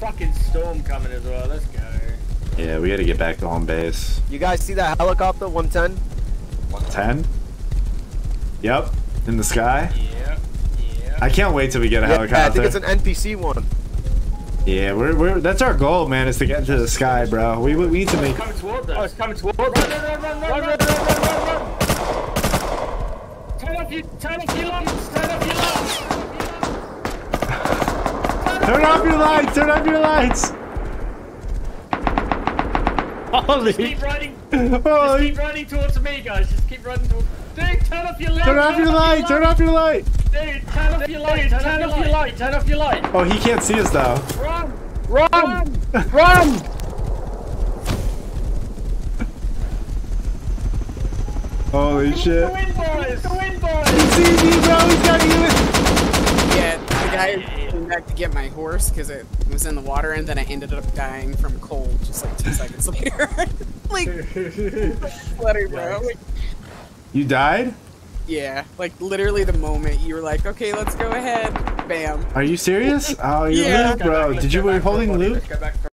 fucking storm coming as well. Let's go. Yeah, we gotta get back to home base. You guys see that helicopter? 110? 110? Yep, in the sky. Yeah. Yeah. I can't wait till we get a Yeah, I think it's an NPC one. Yeah, we're, we're that's our goal, man, is to get into the sky, bro. We, we need to oh, make. coming towards us. Oh, it's coming towards Run, us. run, run, run, run, run, run, run, run, run. Turn off your, turn off your lights. Turn off your lights. Turn off your lights! Turn off your lights! Holy! Keep running. Just keep running towards me, guys. Just keep running towards. Dude, turn off your light. Turn off your light! Turn off your light! Dude, turn off your light. Turn off your light. Turn off your light. Oh, he can't see us though. Run. Run! Run! Holy shit! Go in, boys. Go in, boys. See me, bro? He's got you. Yeah, the guy came back to get my horse because it was in the water, and then I ended up dying from cold just like two seconds later. like, letter, bro. Like, You died? yeah, like literally the moment you were like, okay, let's go ahead, bam. Are you serious? Oh, you're Yeah. Luke, bro. Did you were holding Luke? Let's go back